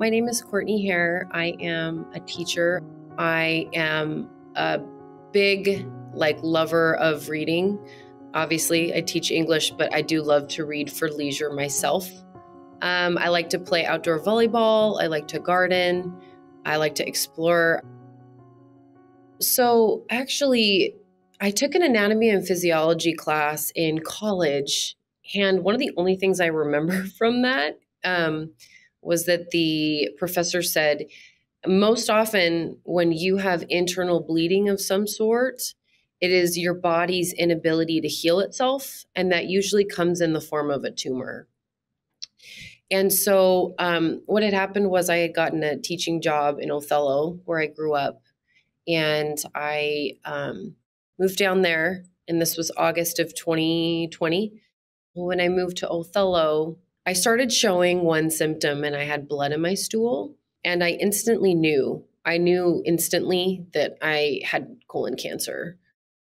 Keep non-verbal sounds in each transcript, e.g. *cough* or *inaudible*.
My name is Courtney Hare. I am a teacher. I am a big like lover of reading. Obviously, I teach English, but I do love to read for leisure myself. Um, I like to play outdoor volleyball. I like to garden. I like to explore. So, actually, I took an anatomy and physiology class in college. And one of the only things I remember *laughs* from that um, was that the professor said, most often when you have internal bleeding of some sort, it is your body's inability to heal itself, and that usually comes in the form of a tumor. And so, um, what had happened was I had gotten a teaching job in Othello, where I grew up, and I um, moved down there. And this was August of 2020. When I moved to Othello, I started showing one symptom, and I had blood in my stool. And I instantly knew, I knew instantly that I had colon cancer.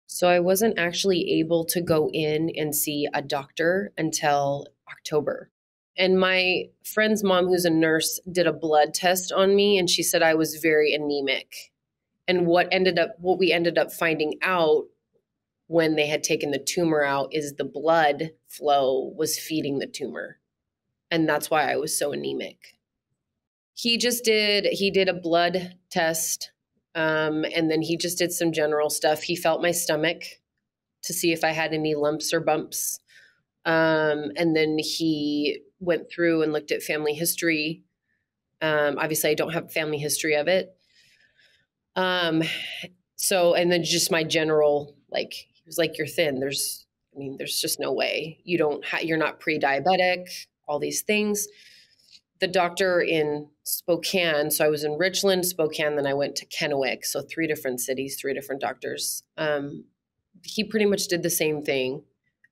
So I wasn't actually able to go in and see a doctor until October. And my friend's mom, who's a nurse, did a blood test on me and she said I was very anemic. And what ended up, what we ended up finding out when they had taken the tumor out is the blood flow was feeding the tumor. And that's why I was so anemic. He just did he did a blood test um, and then he just did some general stuff. He felt my stomach to see if i had any lumps or bumps um, and then he went through and looked at family history. Um, obviously i don't have family history of it. Um, so and then just my general like he was like you're thin. There's i mean there's just no way. You don't ha- you're not pre-diabetic all these things the doctor in Spokane. So I was in Richland, Spokane, then I went to Kennewick. So three different cities, three different doctors. Um, he pretty much did the same thing.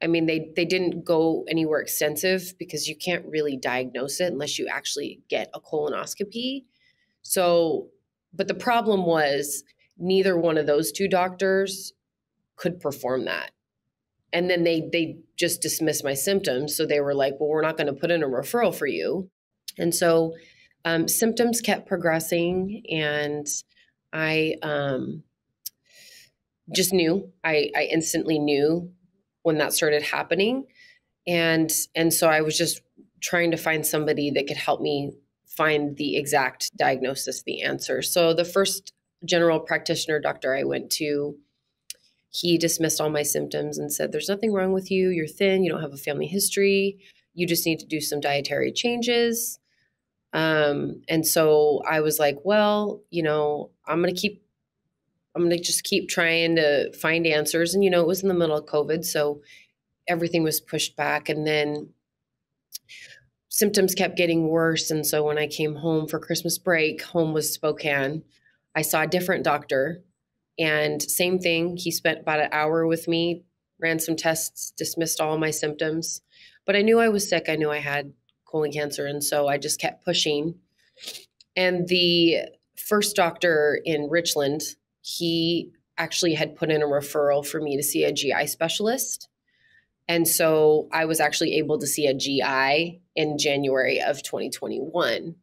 I mean, they they didn't go anywhere extensive because you can't really diagnose it unless you actually get a colonoscopy. So, but the problem was neither one of those two doctors could perform that. And then they they just dismissed my symptoms. So they were like, "Well, we're not going to put in a referral for you." And so um, symptoms kept progressing, and I um, just knew. I, I instantly knew when that started happening, and and so I was just trying to find somebody that could help me find the exact diagnosis, the answer. So the first general practitioner doctor I went to, he dismissed all my symptoms and said, "There's nothing wrong with you. You're thin. You don't have a family history. You just need to do some dietary changes." Um, and so I was like, well, you know, I'm going to keep, I'm going to just keep trying to find answers. And, you know, it was in the middle of COVID. So everything was pushed back. And then symptoms kept getting worse. And so when I came home for Christmas break, home was Spokane, I saw a different doctor. And same thing, he spent about an hour with me, ran some tests, dismissed all my symptoms. But I knew I was sick. I knew I had colon cancer. And so I just kept pushing. And the first doctor in Richland, he actually had put in a referral for me to see a GI specialist. And so I was actually able to see a GI in January of 2021.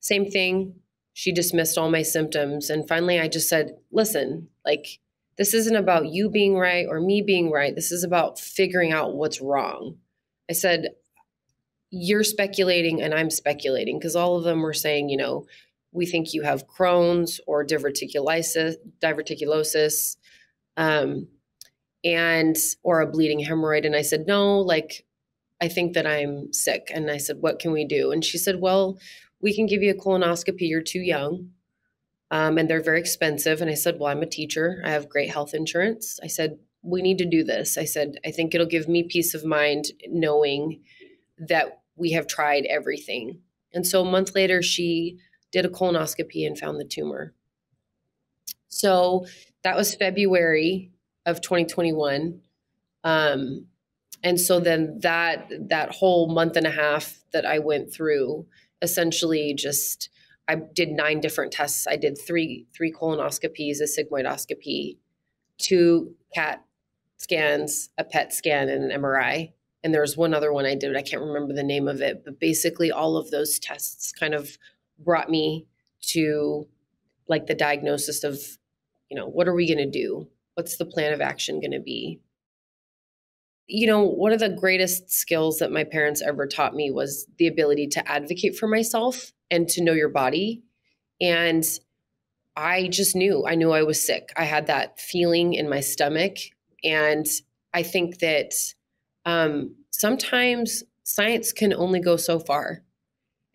Same thing. She dismissed all my symptoms. And finally, I just said, listen, like, this isn't about you being right or me being right. This is about figuring out what's wrong. I said, you're speculating and I'm speculating because all of them were saying, you know, we think you have Crohn's or diverticulosis, diverticulosis, um, and or a bleeding hemorrhoid. And I said, no, like I think that I'm sick. And I said, what can we do? And she said, well, we can give you a colonoscopy. You're too young. Um, and they're very expensive. And I said, well, I'm a teacher. I have great health insurance. I said, we need to do this. I said, I think it'll give me peace of mind knowing that we have tried everything. And so a month later, she did a colonoscopy and found the tumor. So that was February of 2021. Um, and so then that that whole month and a half that I went through, essentially just I did nine different tests. I did three three colonoscopies, a sigmoidoscopy, two CAT scans, a PET scan, and an MRI and there was one other one I did, I can't remember the name of it, but basically all of those tests kind of brought me to like the diagnosis of, you know, what are we going to do? What's the plan of action going to be? You know, one of the greatest skills that my parents ever taught me was the ability to advocate for myself and to know your body. And I just knew, I knew I was sick. I had that feeling in my stomach. And I think that um, sometimes science can only go so far.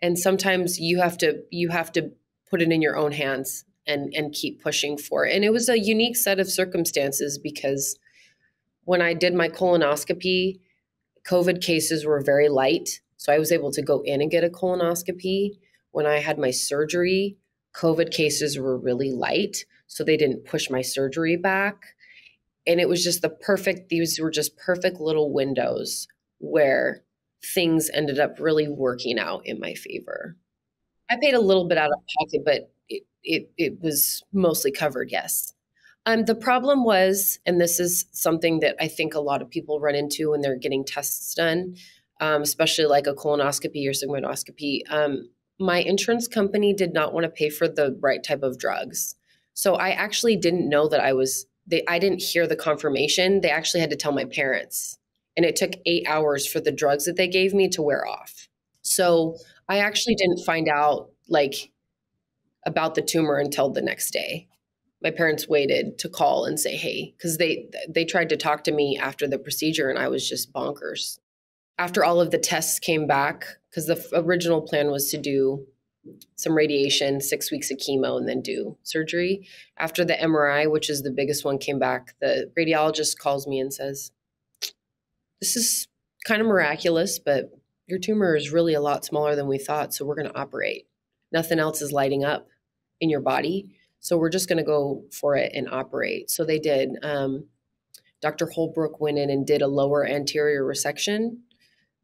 And sometimes you have to you have to put it in your own hands and and keep pushing for it. And it was a unique set of circumstances because when I did my colonoscopy, COVID cases were very light. So I was able to go in and get a colonoscopy. When I had my surgery, COVID cases were really light. So they didn't push my surgery back. And it was just the perfect, these were just perfect little windows where things ended up really working out in my favor. I paid a little bit out of pocket, but it, it, it was mostly covered, yes. Um, the problem was, and this is something that I think a lot of people run into when they're getting tests done, um, especially like a colonoscopy or sigmoidoscopy. Um, my insurance company did not want to pay for the right type of drugs. So I actually didn't know that I was, they, I didn't hear the confirmation. They actually had to tell my parents. And it took eight hours for the drugs that they gave me to wear off. So I actually didn't find out like about the tumor until the next day my parents waited to call and say hey because they they tried to talk to me after the procedure and i was just bonkers. After all of the tests came back because the original plan was to do some radiation six weeks of chemo and then do surgery. After the mri which is the biggest one came back the radiologist calls me and says this is kind of miraculous but your tumor is really a lot smaller than we thought so we're going to operate. Nothing else is lighting up in your body so we're just going to go for it and operate. So they did. Um, Dr. Holbrook went in and did a lower anterior resection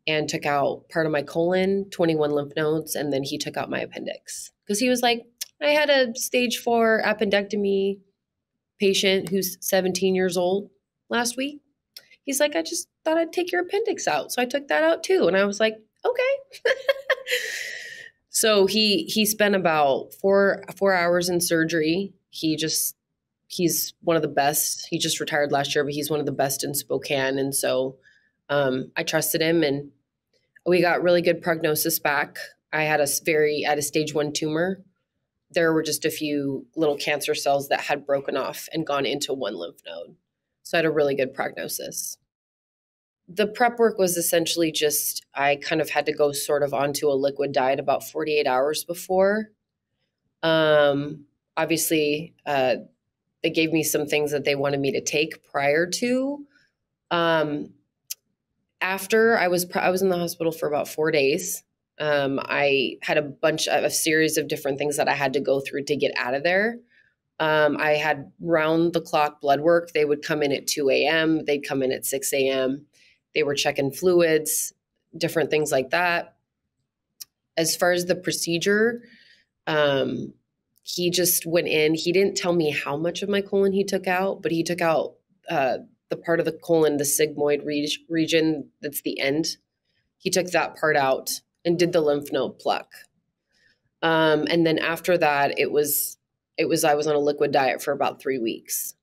and took out part of my colon, 21 lymph nodes, and then he took out my appendix because he was like, I had a stage four appendectomy patient who's 17 years old last week. He's like, I just thought I'd take your appendix out. So I took that out too. And I was like, okay. *laughs* So he he spent about four four hours in surgery. He just he's one of the best. He just retired last year, but he's one of the best in Spokane, and so um, I trusted him, and we got really good prognosis back. I had a very at a stage one tumor. There were just a few little cancer cells that had broken off and gone into one lymph node, so I had a really good prognosis the prep work was essentially just I kind of had to go sort of onto a liquid diet about 48 hours before. Um, obviously, uh, they gave me some things that they wanted me to take prior to. Um, after I was I was in the hospital for about four days. Um, I had a bunch of a series of different things that I had to go through to get out of there. Um, I had round the clock blood work. They would come in at 2 a.m., they'd come in at 6 a.m. They were checking fluids, different things like that. As far as the procedure, um, he just went in. He didn't tell me how much of my colon he took out, but he took out uh, the part of the colon, the sigmoid re- region that's the end. He took that part out and did the lymph node pluck. Um, and then after that, it was it was I was on a liquid diet for about three weeks.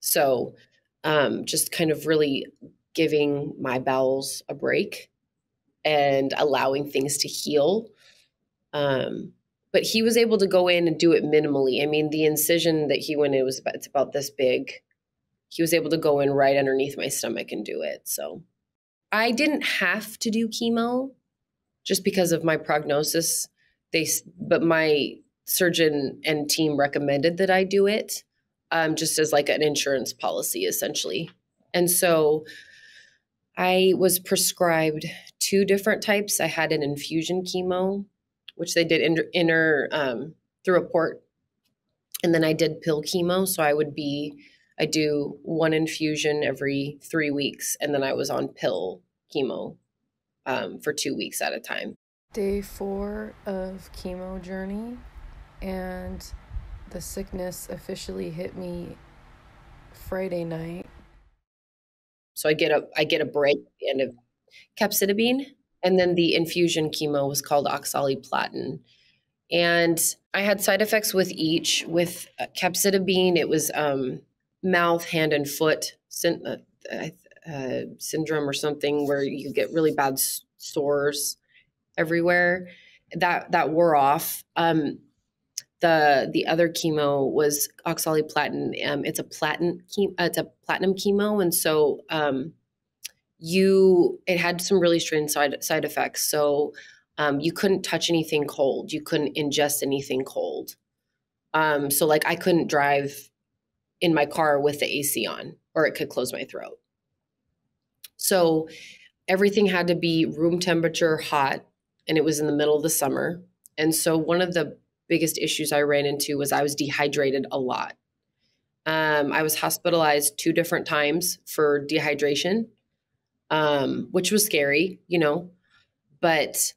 So um, just kind of really giving my bowels a break and allowing things to heal. Um, but he was able to go in and do it minimally. I mean, the incision that he went in was about, it's about this big. He was able to go in right underneath my stomach and do it. So I didn't have to do chemo just because of my prognosis. They, but my surgeon and team recommended that I do it um, just as like an insurance policy, essentially. And so I was prescribed two different types. I had an infusion chemo, which they did inter, inter um, through a port, and then I did pill chemo. So I would be, I do one infusion every three weeks, and then I was on pill chemo um, for two weeks at a time. Day four of chemo journey, and the sickness officially hit me Friday night. So I get a I get a break at the end of capecitabine, And then the infusion chemo was called oxaliplatin. And I had side effects with each. With uh, capecitabine, it was um, mouth, hand, and foot uh, uh, syndrome or something where you get really bad sores everywhere. That that wore off. Um, the the other chemo was oxaliplatin. Um, it's a platinum chemo, it's a platinum chemo, and so um, you it had some really strange side side effects. So um, you couldn't touch anything cold. You couldn't ingest anything cold. Um, so like I couldn't drive in my car with the AC on, or it could close my throat. So everything had to be room temperature hot, and it was in the middle of the summer. And so one of the biggest issues I ran into was I was dehydrated a lot. Um, I was hospitalized two different times for dehydration, um, which was scary, you know. But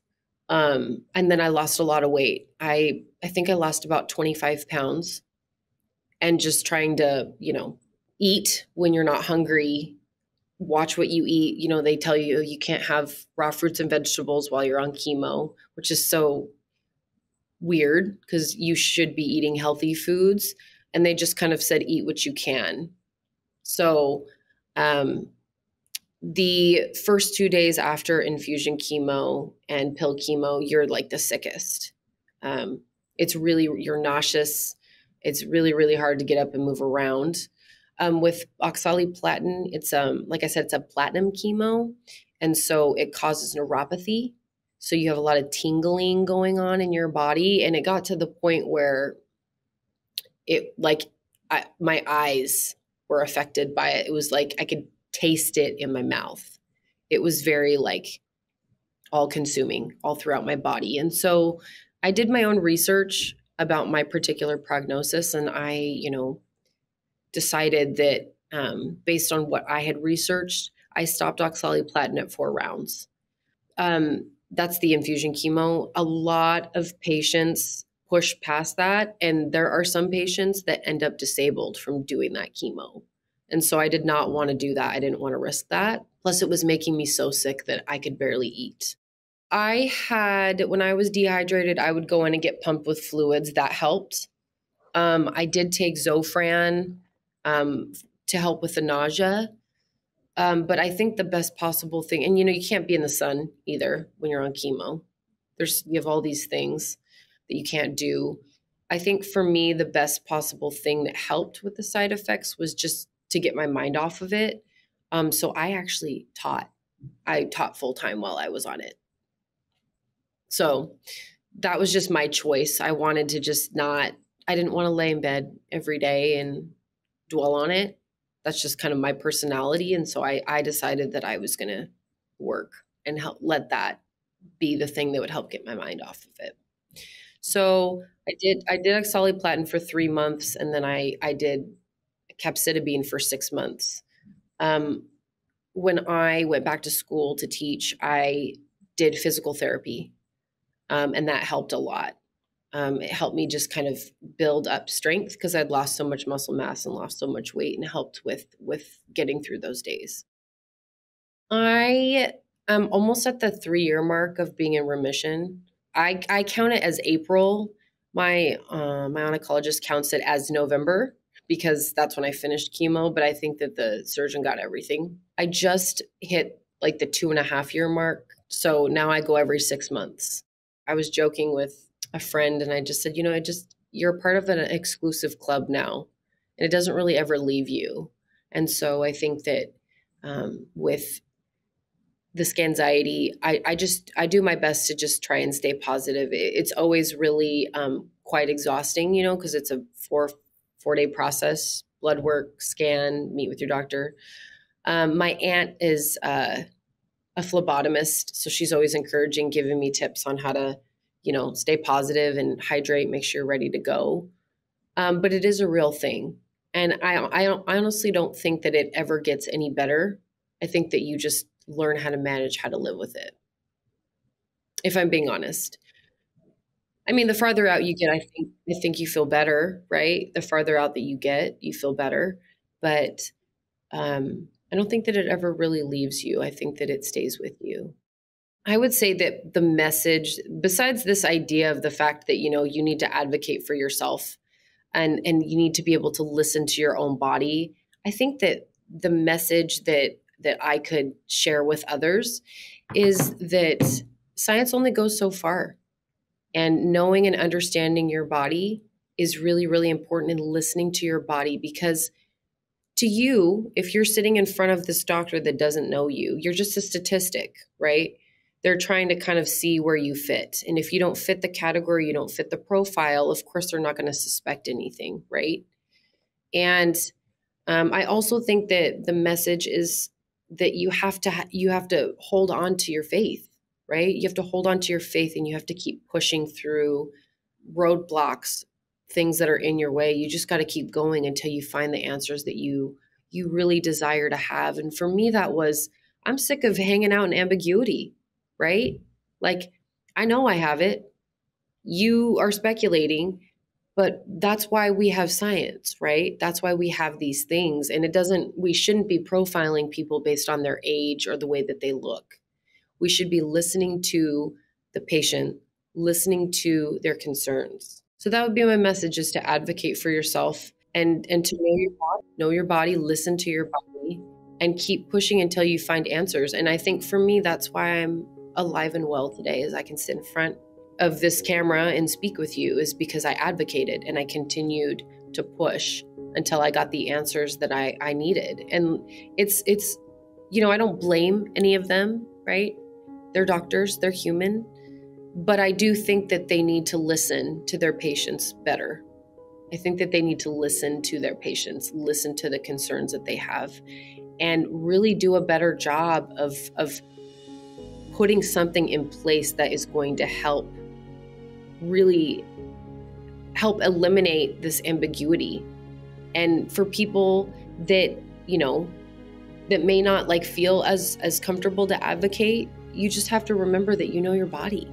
um, and then I lost a lot of weight. I I think I lost about 25 pounds, and just trying to you know eat when you're not hungry watch what you eat. You know, they tell you you can't have raw fruits and vegetables while you're on chemo, which is so weird because you should be eating healthy foods. And they just kind of said, eat what you can. So, um, the first two days after infusion chemo and pill chemo, you're like the sickest. Um, it's really, you're nauseous. It's really, really hard to get up and move around. Um, with oxaliplatin, it's um, like I said, it's a platinum chemo, and so it causes neuropathy. So you have a lot of tingling going on in your body, and it got to the point where it like I, my eyes were affected by it. It was like I could taste it in my mouth. It was very like all consuming all throughout my body. And so I did my own research about my particular prognosis and I, you know, decided that um, based on what I had researched, I stopped oxaliplatin at four rounds. Um, that's the infusion chemo. A lot of patients push past that, and there are some patients that end up disabled from doing that chemo. And so I did not want to do that. I didn't want to risk that. Plus, it was making me so sick that I could barely eat. I had, when I was dehydrated, I would go in and get pumped with fluids. That helped. Um, I did take Zofran um, to help with the nausea. Um, but I think the best possible thing, and you know, you can't be in the sun either when you're on chemo. There's you have all these things that you can't do. I think for me, the best possible thing that helped with the side effects was just to get my mind off of it. Um, so I actually taught. I taught full time while I was on it. So that was just my choice. I wanted to just not. I didn't want to lay in bed every day and dwell on it. That's just kind of my personality. And so I, I decided that I was going to work and help let that be the thing that would help get my mind off of it. So I did I did oxaliplatin for three months, and then I I did capecitabine for six months. Um, when I went back to school to teach, I did physical therapy, um, and that helped a lot um, it helped me just kind of build up strength because I'd lost so much muscle mass and lost so much weight, and helped with with getting through those days. I am almost at the three year mark of being in remission. I I count it as April. My uh, my oncologist counts it as November because that's when I finished chemo. But I think that the surgeon got everything. I just hit like the two and a half year mark, so now I go every six months. I was joking with a friend and I just said, you know, I just, you're part of an exclusive club now and it doesn't really ever leave you. And so I think that um, with this anxiety, I, I just, I do my best to just try and stay positive. It's always really um, quite exhausting, you know, because it's a four, four day process, blood work, scan, meet with your doctor. Um, my aunt is uh, a phlebotomist, so she's always encouraging, giving me tips on how to you know, stay positive and hydrate, make sure you're ready to go. Um, but it is a real thing. And I, I, I honestly don't think that it ever gets any better. I think that you just learn how to manage how to live with it. If I'm being honest. I mean, the farther out you get, I think I think you feel better, right? The farther out that you get, you feel better. But um, I don't think that it ever really leaves you. I think that it stays with you. I would say that the message, besides this idea of the fact that, you know, you need to advocate for yourself and, and you need to be able to listen to your own body, I think that the message that that I could share with others is that science only goes so far. And knowing and understanding your body is really, really important in listening to your body because to you, if you're sitting in front of this doctor that doesn't know you, you're just a statistic, right? They're trying to kind of see where you fit. And if you don't fit the category, you don't fit the profile, of course, they're not going to suspect anything, right? And um, I also think that the message is that you have to ha- you have to hold on to your faith, right? You have to hold on to your faith, and you have to keep pushing through roadblocks, things that are in your way. You just got to keep going until you find the answers that you you really desire to have. And for me, that was I'm sick of hanging out in ambiguity right? Like, I know I have it. You are speculating, but that's why we have science, right? That's why we have these things. And it doesn't, we shouldn't be profiling people based on their age or the way that they look. We should be listening to the patient, listening to their concerns. So that would be my message is to advocate for yourself and and to know your body, know your body, listen to your body and keep pushing until you find answers. And I think for me that's why I'm alive and well today is I can sit in front of this camera and speak with you is because I advocated and I continued to push until I got the answers that I, I needed. And it's it's you know, I don't blame any of them, right? They're doctors, they're human. But I do think that they need to listen to their patients better. I think that they need to listen to their patients, listen to the concerns that they have, and really do a better job of, of putting something in place that is going to help really help eliminate this ambiguity. And for people that you know that may not like feel as as comfortable to advocate you just have to remember that you know your body